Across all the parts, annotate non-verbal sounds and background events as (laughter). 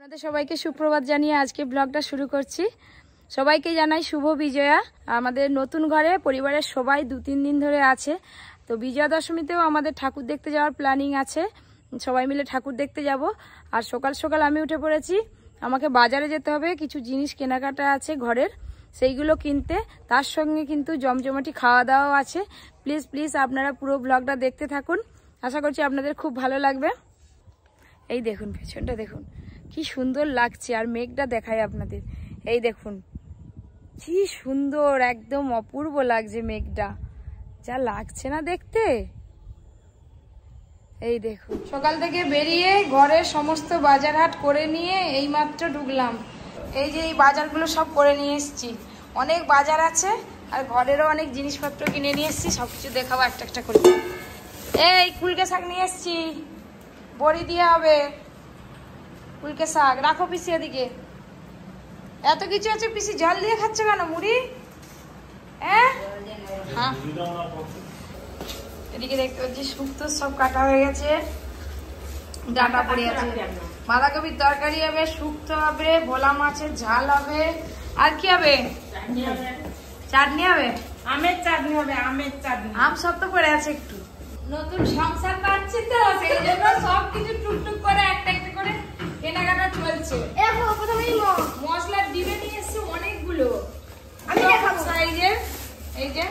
আপনাদের সবাইকে সুপ্রভাত জানিয়ে আজকে ব্লগটা শুরু করছি। সবাইকে জানাই শুভ বিজয়া। আমাদের নতুন ঘরে, পরিবারের সবাই দু তিন দিন ধরে আছে। তো বিজয়া দশমীতেও আমাদের ঠাকুর দেখতে যাওয়ার প্ল্যানিং আছে। সবাই মিলে ঠাকুর দেখতে যাব। আর সকাল সকাল আমি উঠে পড়েছি। আমাকে বাজারে যেতে হবে, কিছু জিনিস কেনাকাটা আছে ঘরের, সেইগুলো কিনতে। তার সঙ্গে কিন্তু জমজমাটি খাওয়া দাওয়াও আছে। প্লিজ প্লিজ আপনারা পুরো ব্লগটা দেখতে থাকুন। আশা করছি আপনাদের খুব ভালো লাগবে। এই দেখুন, পেছনটা দেখুন। কি সুন্দর লাগছে আর মেঘটা দেখায় আপনাদের। এই দেখুন, কি সুন্দর, একদম অপূর্ব লাগছে মেঘটা। যা লাগছে না দেখতে? এই দেখুন, সকাল থেকে বেরিয়ে ঘরের সমস্ত বাজার হাট করে নিয়ে এইমাত্র ঢুকলাম। এই যে এই বাজারগুলো সব করে নিয়ে এসেছি। অনেক বাজার আছে আর ঘরেরও অনেক জিনিসপত্র কিনে নিয়ে এসেছি সব কিছু দেখাবো একটা একটা করে। এই কুলকে শাক নিয়ে এসেছি। বড়ি দিয়ে হবে। উল্কে শাক রাখো পিসি এদিকে। এত কিছু আছে পিসি জল দিয়ে খাচ্ছ কেন মুড়ি? হ্যাঁ? হ্যাঁ। এদিকে দেখতে পাচ্ছি শুক্তো সব কাটা হয়ে গেছে। ডাটা পড়ে আছে। বাঁধাকপির তরকারি হবে শুক্তো হবে ভোলা মাছের ঝাল হবে। আর কি হবে? চাটনি হবে। আমের চাটনি হবে আমের চাটনি। আম সব তো পড়ে আছে একটু। নতুন সংসার পাচ্ছি তো সেই জন্য সব কিছু টুকটুক করে একটা কেনাকাটা চলছে। মশলার ডিবে নিয়ে এসছে অনেকগুলো। আমি দেখাবো। সাইজের এই যে।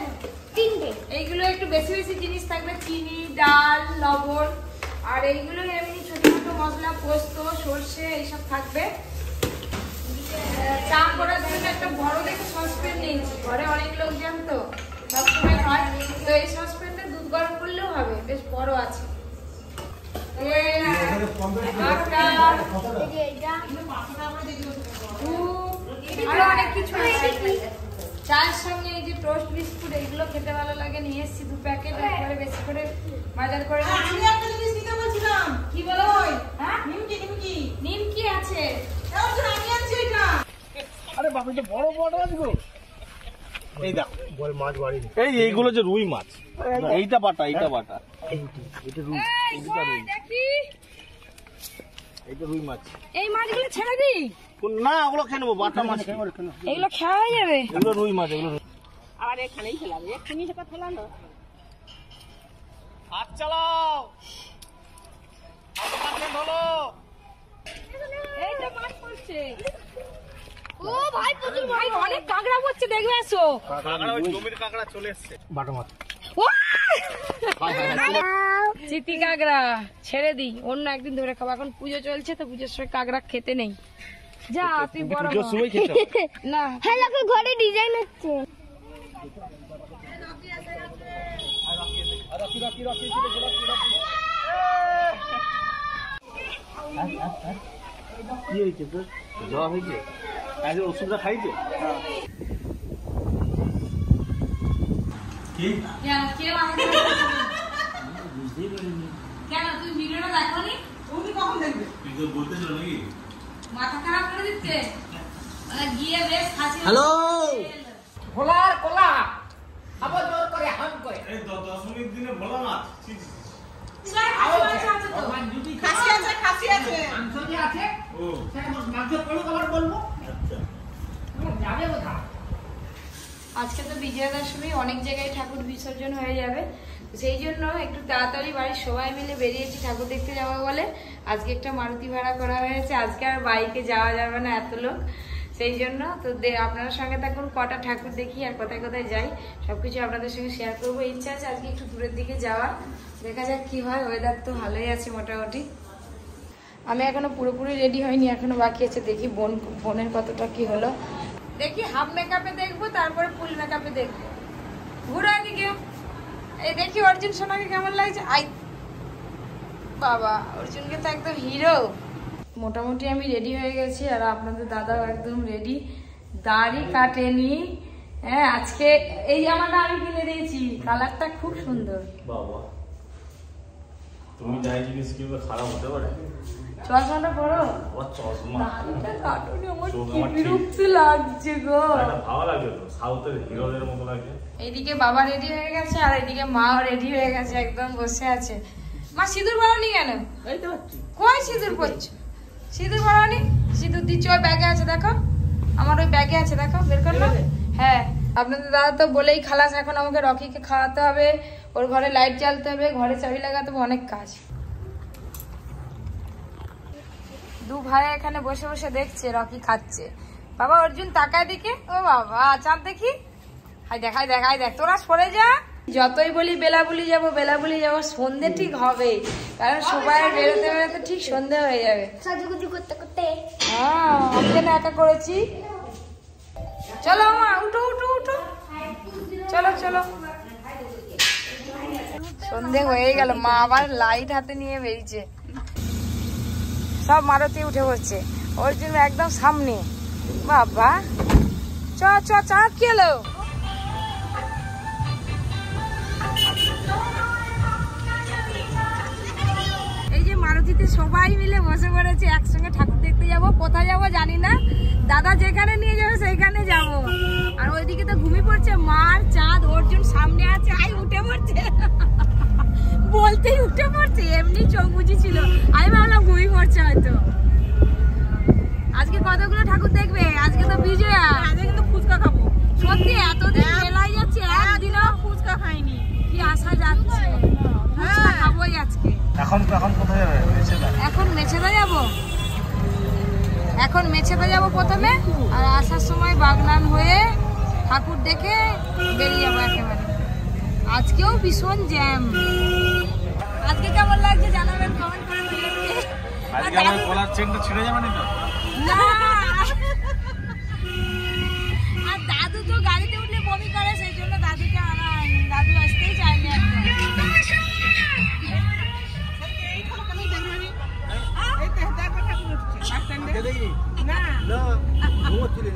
তিনটে। এইগুলো একটু বেশি বেশি জিনিস থাকবে চিনি ডাল লবণ। আর এইগুলো এমনি ছোট ছোট মশলা পোস্ত সর্ষে এইসব থাকবে। চা করার জন্য একটা বড় দেখে সসপ্যান নিয়েছি। ঘরে অনেক লোকজন তো সবসময় হয়। তো এই সসপ্যানটা দুধ গরম করলেও হবে বেশ বড় আছে। আরও অনেক কিছু আছে চায়ের সঙ্গে এই যে টোস্ট বিস্কুট এইগুলো খেতে ভালো লাগে নিয়ে এসেছি দু প্যাকেট একবারে বেশি করে বাজার করে। আমি একটা জিনিস নিতে বলছিলাম কি বলো হ্যাঁ নিমকি নিমকি নিম আছে আমি আনছি এটা আরে বাবা এটা বড় বড় গো। এই দেখো বল মাছ বাড়ি এই এইগুলো যে রুই মাছ। এইটা বাটা এইটা বাটা। এটা রুই এইটা রুই। দেখি। এইটা রুই মাছ। এই মাছগুলো ছেড়ে দিই না ওগুলো খেয়ে নেব বাটা মাছ। এগুলো খাওয়া যাবে। এগুলো রুই মাছ এগুলো আবার এখানেই খেলাম এক্ষুনি সেটা ফেলানো হাত চালাও। এই তো মাছ পড়ছে। ও ভাই প্রচুর ভাই অনেক কাঁকড়া পড়ছে দেখবে এসো কাঁকড়া জমির কাঁকড়া চলে এসছে। বাটা মাছ। চিতি কাঁকড়া ছেড়ে দিই অন্য একদিন ধরে খাব। এখন পুজো চলছে তো পুজোর সময় কাঁকড়া খেতে নেই। যা তুই বড়। (laughs) না। হ্যাঁ ঘরে ডিজাইন হচ্ছে। কি হয়েছে তোর? জ্বর হয়েছে? আগে ওষুধটা খাইছে? কেন কেউ আমাকে কেন তুই দেখোনি তুমি কখন দেখবে? মাথা খারাপ করে দিচ্ছে। মানে গিয়ে বেশ হাসি হ্যালো? ভোলার কোলা। আবার জোর করে হাম করে। খাসি আছে। খাসি আছে আজকে তো বিজয়া দশমী অনেক জায়গায় ঠাকুর বিসর্জন হয়ে যাবে। সেই জন্য একটু তাড়াতাড়ি বাড়ির সবাই মিলে বেরিয়েছি ঠাকুর দেখতে যাব বলে। আজকে একটা মারুতি ভাড়া করা হয়েছে, আজকে আর বাইকে যাওয়া যাবে না এত লোক। সেই জন্য তো দে- আপনার সঙ্গে থাকুন, কটা ঠাকুর দেখি আর কোথায় কোথায় যাই। সবকিছু আপনাদের সঙ্গে শেয়ার করব। ইচ্ছা আছে আজকে একটু দূরের দিকে যাওয়ার। দেখা যাক কি হয় ওয়েদার তো ভালোই আছে মোটামুটি। আমি এখনও পুরোপুরি রেডি হয়নি এখনও বাকি আছে, দেখি বোন, বোনের কতটা কি হলো। দেখি হাফ মেকআপে দেখব, তারপরে ফুল মেকআপে দেখব। ঘুরো এদিকে। এই দেখি অর্জুন সোনাকে কেমন লাগছে? আই, বাবা, অর্জুনকে তো একদম হিরো মোটামুটি আমি রেডি হয়ে গেছি, আর আপনাদের দাদাও একদম রেডি দাড়ি কাটেনি। হ্যাঁ আজকে এই জামাটা আমি কিনে দিয়েছি কালারটা খুব সুন্দর। বাবা, তুমি কি খারাপ হতে পারে? চশমাটা পরো। আবার চশমা। দাড়িটা কাটুনি আমার কি বিরক্তি লাগছে গো। এটা ভালো লাগে তো। সাউথের হিরোদের মতো লাগে। এইদিকে বাবা রেডি হয়ে গেছে আর এদিকে মাও রেডি হয়ে গেছে একদম বসে আছে। মা সিঁদুর পরানি কেন? এই তো কই সিঁদুর পরছো? সিঁদুর পরানি? সিঁদুর দিচ্ছে ওই ব্যাগে আছে দেখো। আমার ওই ব্যাগে আছে দেখো বের করল? হ্যাঁ। আপনাদের দাদা তো বলেই খালাস এখন আমাকে রকিকে খাওয়াতে হবে ওর ঘরে লাইট জ্বালতে হবে ঘরে চাবি লাগাতে হবে অনেক কাজ। দু ভাই এখানে বসে বসে দেখছে রকি খাচ্ছে। বাবা অর্জুন তাকায় দিকে ও বাবা চাঁদ দেখি। হাই দেখ হাই দেখ তোরা সরে যা। যতই বলি বেলাবুলি যাব বেলাবুলি যাব সন্ধে ঠিক হবে। কারণ সবাই বেরোতে বেরোতে ঠিক সন্ধে হয়ে যাবে। সাজুগুজু করতে করতে। হ্যাঁ কেন একা করেছি। চলো মা উঠো উঠো উঠো। চলো চলো। সন্ধে হয়ে গেল মা আবার লাইট হাতে নিয়ে বেরিয়েছে। সব মারুতি উঠে পড়ছে ওর জন্য একদম সামনে। বাবা। চ চ চাঁদ কি এলো এই যে মারুতিতে সবাই মিলে বসে পড়েছে, একসঙ্গে ঠাকুর দেখতে যাব, কোথায় যাব জানি না। দাদা যেখানে নিয়ে যাবে সেইখানে যাব। আর ওইদিকে তো ঘুমিয়ে পড়ছে, মার চাঁদ, অর্জুন সামনে আছে, আই, উঠে পড়ছে। বলতেই উঠে পড়ছে। যাব? এখন মেছেতে যাব প্রথমে আর আসার সময় বাগনান হয়ে ঠাকুর দেখে বেরিয়ে যাব একেবারে। আজকেও ভীষণ জ্যাম। আজকে কেমন লাগছে জানাবেন কমেন্ট করে আজকে আমার কলার চেনটা ছিঁড়ে যাবে না كده نعم. لا هو اللي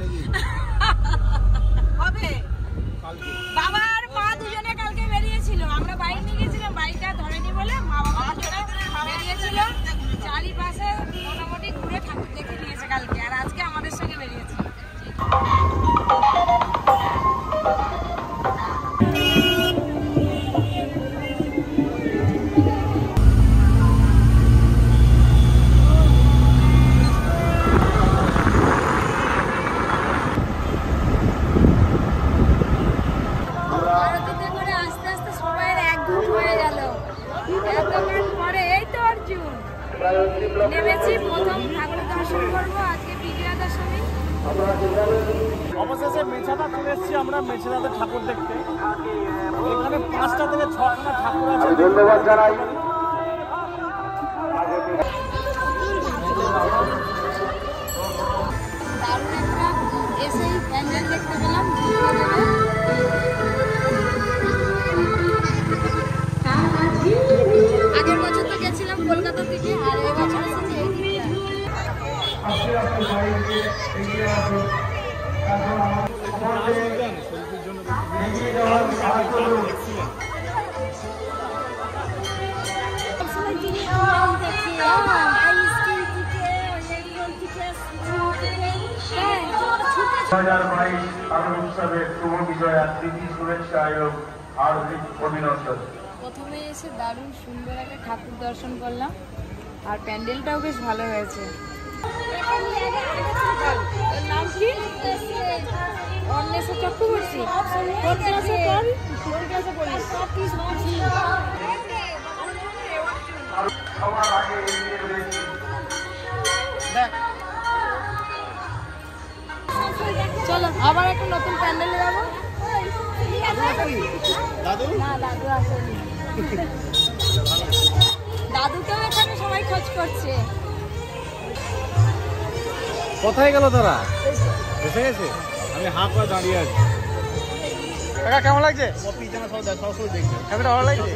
এসেই প্যান্ডেল দেখতে শুভেচ্ছা হার্দিক অভিনন্দন। প্রথমে এসে দারুণ সুন্দর একটা ঠাকুর দর্শন করলাম আর প্যান্ডেলটাও বেশ ভালো হয়েছে। নাম কি? অন্বেষা চক্রবর্তী। কোন ক্লাসে পড়? কোন ক্লাসে পড়িস? সবার আগে এগিয়ে চলো আবার একটা নতুন প্যান্ডেলে যাব। দাদু না দাদু আসেনি। দাদুকেও এখানে সবাই খোঁজ করছে। কোথায় গেল তারা? এসে গেছে? আমি হাঁ করে দাঁড়িয়ে আছি। কাকা কেমন লাগছে? ক্যামেরা ভালো লাগছে?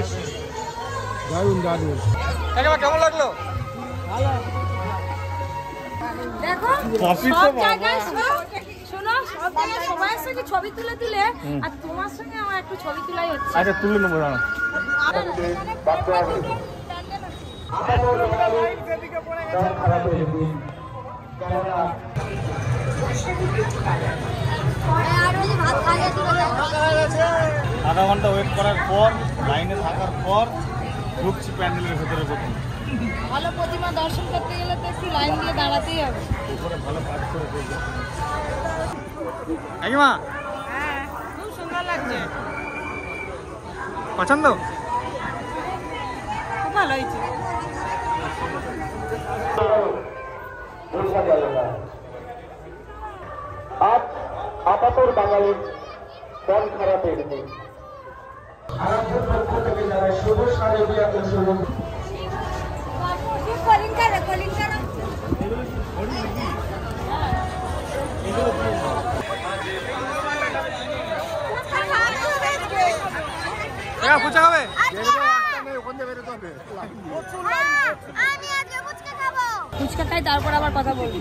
দারুণ দারুণ কাকা কেমন লাগল? দেখো কফি তো সব বাবা। জায়গায় সব- শোনো সব জায়গায় সবার সঙ্গে ছবি তুলে তুলে আর তোমার সঙ্গে আমার একটু ছবি তোলাই হচ্ছে। আচ্ছা তুলে নেব আধা ঘণ্টা ওয়েট করার পর লাইনে থাকার পর ঢুকছি প্যান্ডেলের ভেতরে প্রথম। ভালো প্রতিমা দর্শন করতে গেলে তো একটু লাইন দিয়ে দাঁড়াতেই হবে। কাকিমা হ্যাঁ খুব সুন্দর লাগছে। পছন্দ? খুব ভালো হয়েছে। আজ আপাতর বাঙালির মন খারাপের দিন। পক্ষ থেকে যারা শুভ করো ফুচকা খাবে। ফুচকা খাই তারপর আবার কথা বলবি।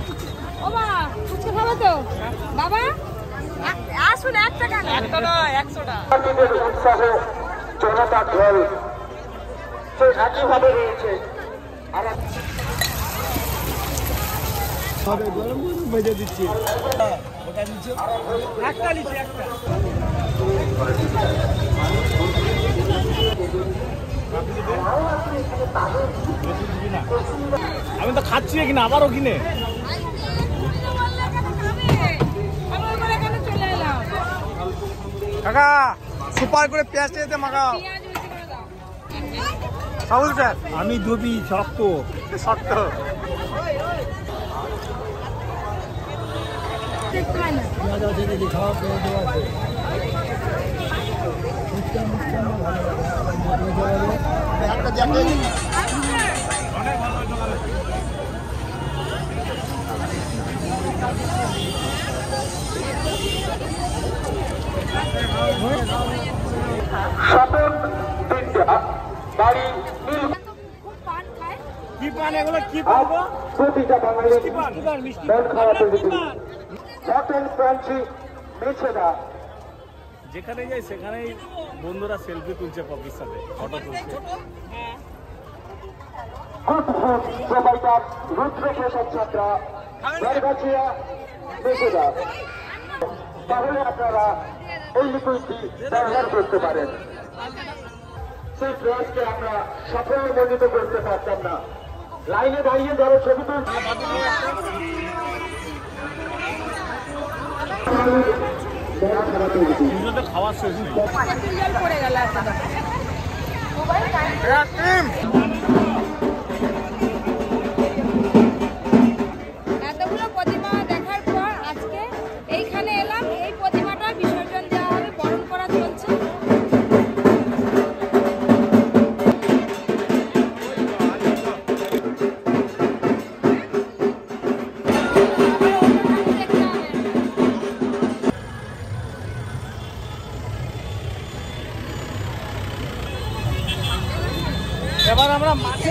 ও মা ফুচকা খাব তো? বাবা আসুন এক টাকা একটা নয় একশোটা। ছাত্রীদের উৎসাহ জনতার ঢল সে একইভাবে রয়েছে। আর আমি তো খাচ্ছি কিনা আবারও কিনে আমি ওই করে এখানে চলে এলাম কাকা সুপার করে পেঁয়াজ টেতে মাখাও পেঁয়াজ বেশি করে দাও সাবুল স্যার। আমি ধুবি শক্ত। শক্ত। দেখতে স্বপন বিদ্যা বাড়ি নীল খুব পান খায় কি পান এগুলো কি পান প্রতিটা বাঙালির কি পান? কি পান? মিষ্টি খারাপের কি দিন পান? হোটেল ফ্রান্সি মিছে যেখানে যাই সেখানেই বন্ধুরা সেলফি তুলছে পপির সাথে ফটো তুলছে good food provider Rudra Prasad Chhatra Gargachhia Mecheda তাহলে আপনারা এই লিকুইডটি ব্যবহার করতে পারেন। সেই প্রয়াসকে আমরা সফলমণ্ডিত করতে পারতাম না। লাইনে দাঁড়িয়ে যারা ছবি তুলছে। খাওয়ার শেষ নেই।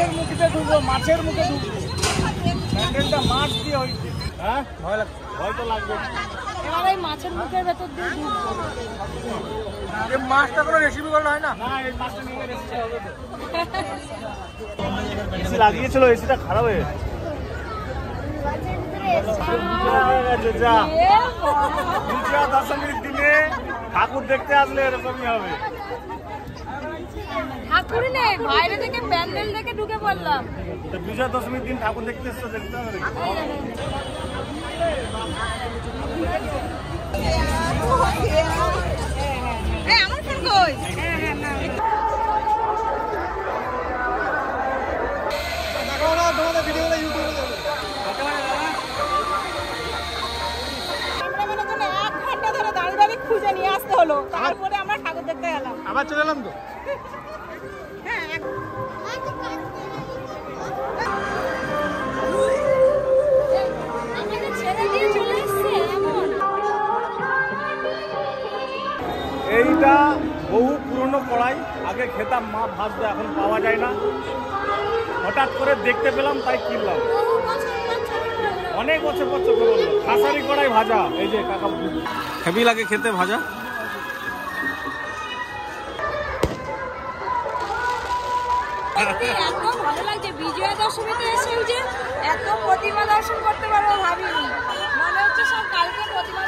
মাছের মুখে ঢুকবো মাছের মুখে ঢুকবো। প্যান্ডেলটা মাছ দিয়ে হয়েছে। হ্যাঁ? ভয় লাগছে। ভয় তো লাগবে এবার এই মাছের মুখের ভেতর দিয়ে ঢুকবো। এই মাছটা কোনো রেসিপি করলে হয় না? না এই মাছটা নিয়ে রেসিপি হবে এসি লাগিয়েছিল এসিটা খারাপ হয়ে গেছে। হয়ে গেছে, যা। এ বাবা। দশমীর দিনে ঠাকুর দেখতে আসলে এরকমই হবে। ঠাকুর নেই বাইরে থেকে প্যান্ডেল দেখে ঢুকে পড়লাম। তো বিজয়া দশমীর দিন ঠাকুর দেখতে এসছো দেখতে হবে আমার ফোন কই? ক্যামেরাম্যানের জন্য এক ঘণ্টা ধরে দাঁড়িয়ে দাঁড়িয়ে খুঁজে নিয়ে আসতে হলো। তারপরে আমরা ঠাকুর দেখতে গেলাম। আবার চলে এলাম তো? এইটা বহু পুরনো কড়াই, আগে খেতাম, মা ভাজতো, এখন পাওয়া যায় না। হঠাৎ করে দেখতে পেলাম, তাই কিনলাম। অনেক বছর পর চোখে বলল খাসারি কড়াই ভাজা, এই যে কাকা হেভি লাগে খেতে ভাজা? এত ভালো লাগছে বিজয়া দশমীতে এসেও যে এত প্রতিমা দর্শন করতে পারব ভাবিনি। মনে হচ্ছে সব কালকে প্রতিমা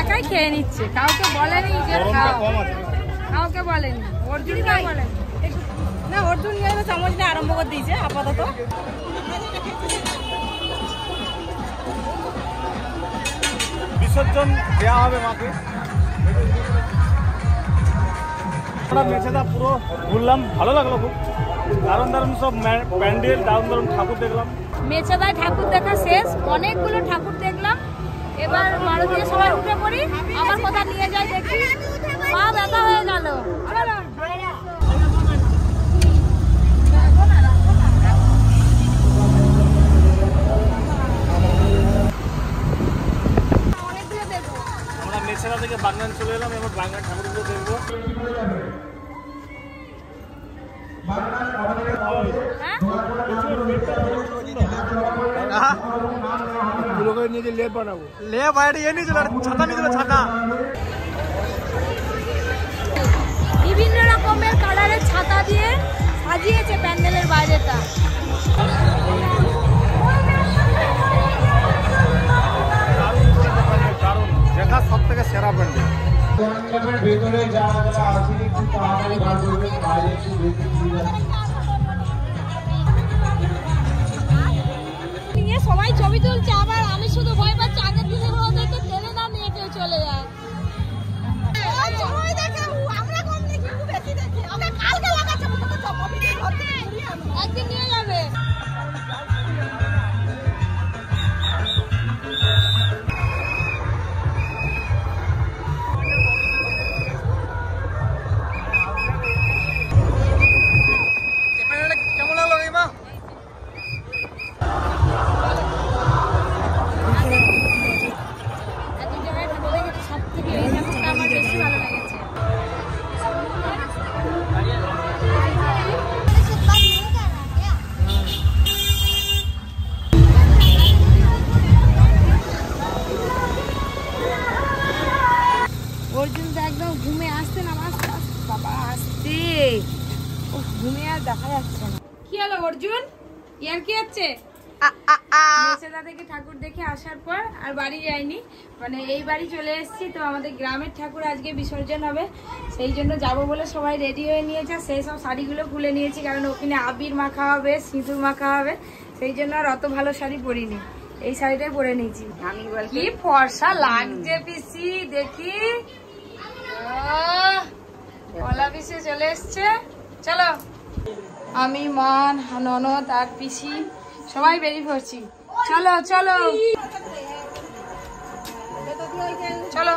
একাই খেয়ে নিচ্ছে কাউকে বলেনি যে খাও। কাউকে বলেনি অর্জুনকে বলেনি। না অর্জুন চামচ নিয়ে আরম্ভ করে দিয়েছে আপাতত। বিসর্জন দেওয়া হবে মাকে। আমরা মেছেদা পুরো ঘুরলাম ভালো লাগল খুব। দারুণ দারুণ সব প্যান্ডেল দারুণ দারুণ ঠাকুর দেখলাম। মেছেদায় ঠাকুর দেখা শেষ অনেকগুলো ঠাকুর দেখলাম। এবার মারুতিতে সবাই উঠে পড়ি আমার কথা নিয়ে যাই দেখি। পা ব্যথা হয়ে গেল। বাগনান চলে এলাম এবার বাগনান ঠাকুরগুলো দেখব। বিভিন্ন রকমের কালারের ছাতা দিয়ে সাজিয়েছে প্যান্ডেলের বাইরেটা দেখার সব থেকে সেরা প্যান্ডেল ভেতরে যারা যারা আছেন একটু তাড়াতাড়ি বার করবেন বাইরে একটু বেশি ভিড় সবাই ছবি তুলছে, আবার আমি শুধু ভয় পাচ্ছি, আগের দিনে ওদেরকে টেনে না নিয়ে কেউ চলে যায়। একদিন নিয়ে যাবে। মানে এই বাড়ি চলে এসেছি তো আমাদের গ্রামের ঠাকুর আজকে বিসর্জন হবে। সেই জন্য যাব বলে সবাই রেডি হয়ে নিয়েছে সেই সব শাড়িগুলো খুলে নিয়েছি কারণ ওখানে আবির মাখা হবে সিঁদুর মাখা হবে সেই জন্য আর অত ভালো শাড়ি পরিনি। এই শাড়িটাই পরে নিয়েছি। আমি কি ফর্সা লাগছে পিসি দেখি। কলা পিসে চলে এসছে। চলো। আমি মান ননদ আর পিসি সবাই বেরিয়ে পড়ছি। চলো চলো। চলো